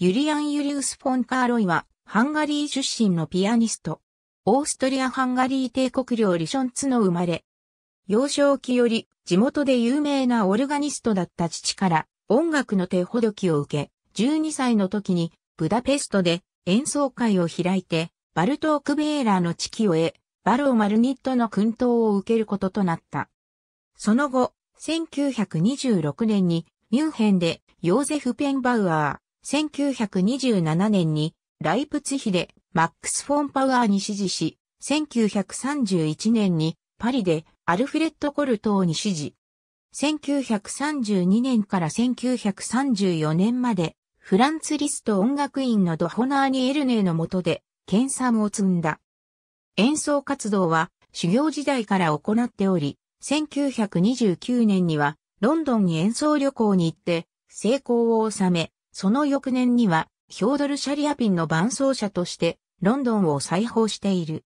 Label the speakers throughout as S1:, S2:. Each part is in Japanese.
S1: ユリアン・ユリウス・フォン・カーロイは、ハンガリー出身のピアニスト。オーストリア・ハンガリー帝国領リションツの生まれ。幼少期より地元で有名なオルガニストだった父から音楽の手ほどきを受け、12歳の時にブダペストで演奏会を開いて、バルトーク・ベーラーの地を得、バロー・マルニットの訓導を受けることとなった。その後、1926年にミュンヘンでヨーゼフ・ペンバウアー、1927年にライプツヒでマックス・フォン・パワーに指示し、1931年にパリでアルフレッド・コルトーに指示。1932年から1934年までフランツ・リスト音楽院のドホナーニ・エルネーの下で研鑽を積んだ。演奏活動は修行時代から行っており、1929年にはロンドンに演奏旅行に行って成功を収め、その翌年にはヒョードル・シャリアピンの伴奏者としてロンドンを再訪している。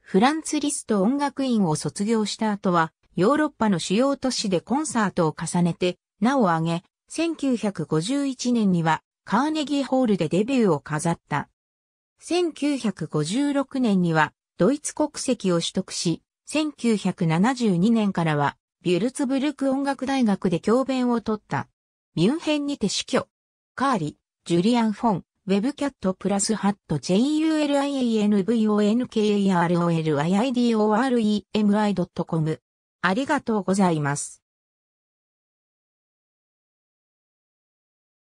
S1: フランツ・リスト音楽院を卒業した後は、ヨーロッパの主要都市でコンサートを重ねて、名を挙げ、1951年にはカーネギーホールでデビューを飾った。1956年にはドイツ国籍を取得し、1972年からはビュルツブルク音楽大学で教鞭を取った。ミュンヘンにて死去。カーリ、ジュリアン・フォン、ウェブキャットプラスハット JULIANVONKAROLIIDOREMI.com ありがとうございます。